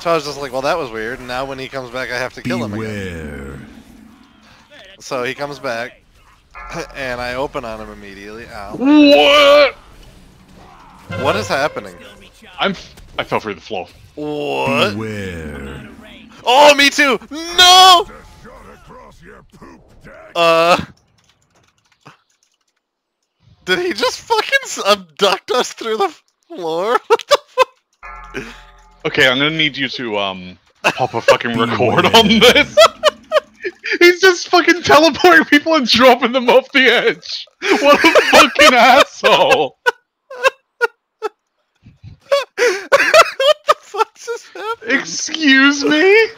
So I was just like, well, that was weird. And now when he comes back, I have to kill him again. Beware. So he comes back, and I open on him immediately. Ow. What? What is happening? I'm. I fell through the floor. What? Beware. Oh, me too! No! Uh. Did he just fucking s- abduct us through the floor? What the fuck? Okay, I'm gonna need you to um pop a fucking record on this. He's just fucking teleporting people and dropping them off the edge. What a fucking asshole! what the fuck just happened? Excuse me?